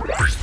Peace.